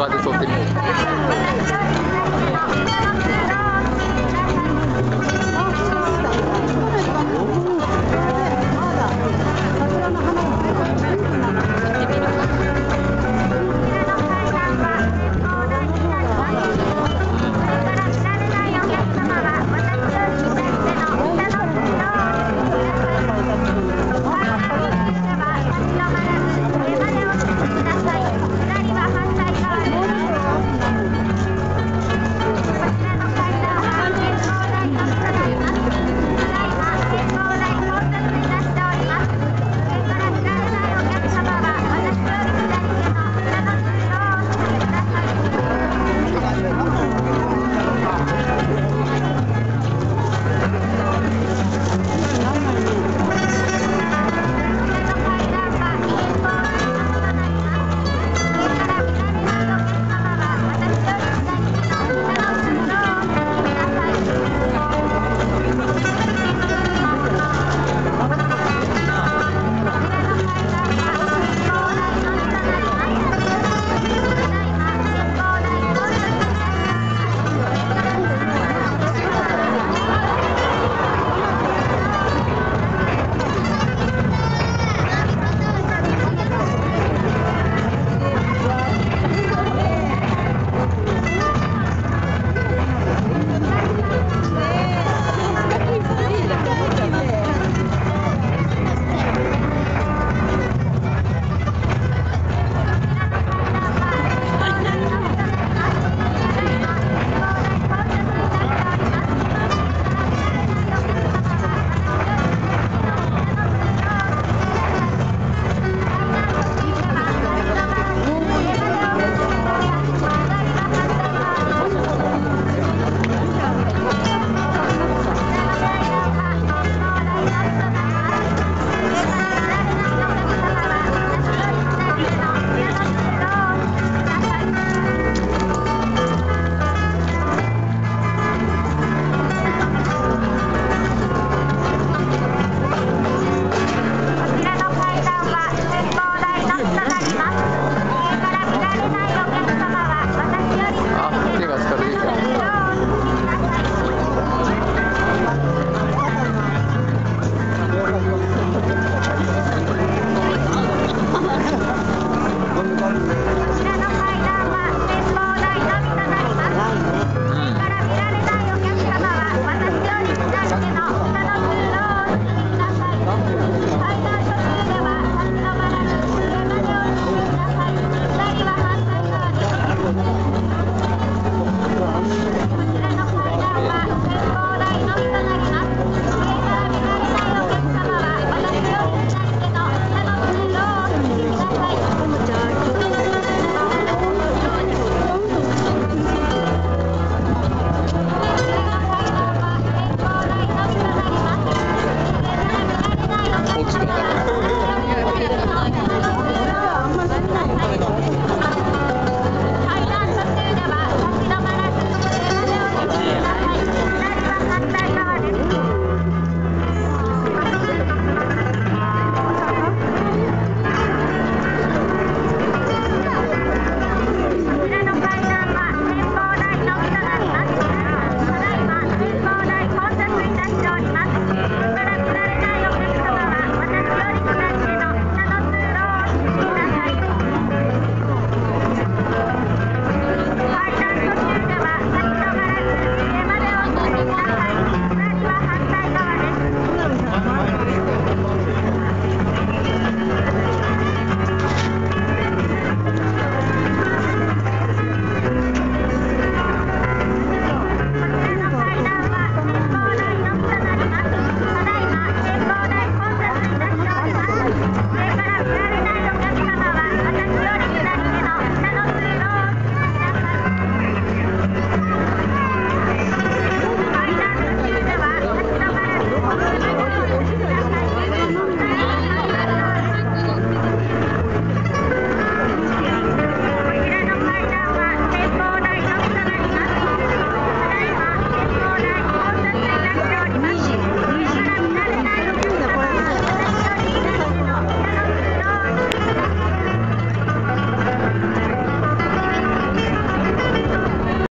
gosta de solteirinho.